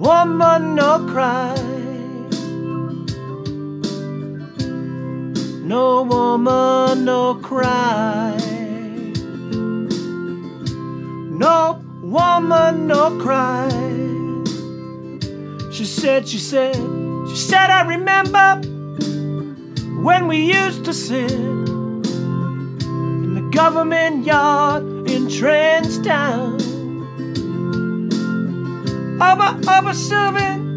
woman, no cry. No woman, no cry. No woman, no cry. She said, she said, she said, I remember when we used to sit in the government yard in Trenchtown. Over, over serving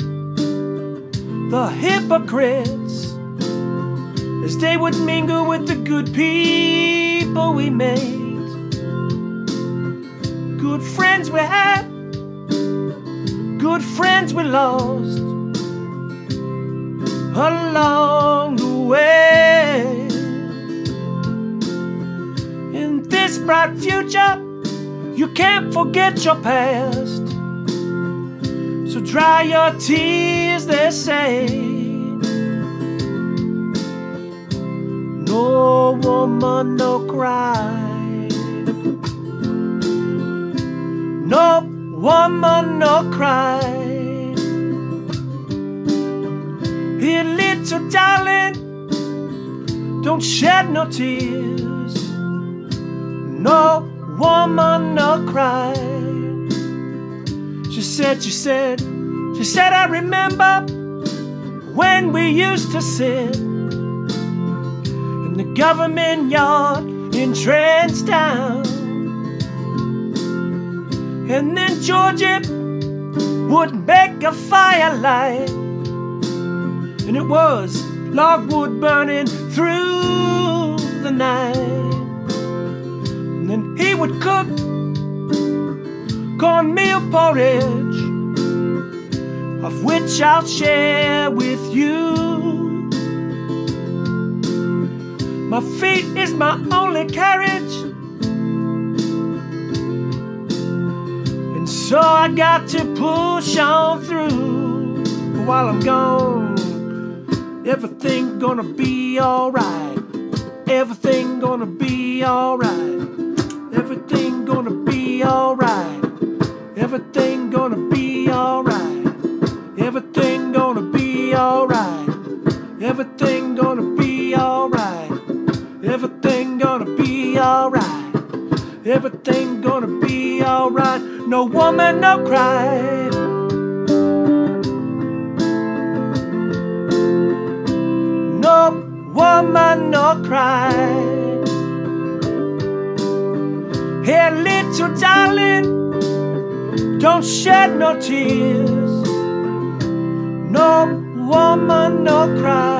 the hypocrites as they would mingle with the good people we made. Good friends we had, good friends we lost along the way. In this bright future, you can't forget your past. So dry your tears, they say. No woman, no cry. No woman, no cry. Here, little darling, don't shed no tears. No woman, no cry. She said, she said, she said, I remember when we used to sit in the government yard in Trenchtown. And then Georgie would make a firelight, and it was logwood burning through the night. And then he would cook cornmeal porridge, of which I'll share with you. My feet is my only carriage, and so I got to push on through. While I'm gone, everything gonna be alright. Everything gonna be alright. Everything gonna be alright. Everything gonna be alright. Everything gonna be alright. Everything gonna be alright. Everything gonna be alright. No woman, no cry. No woman, no cry. Hey, little darling, don't shed no tears. No woman, no cry.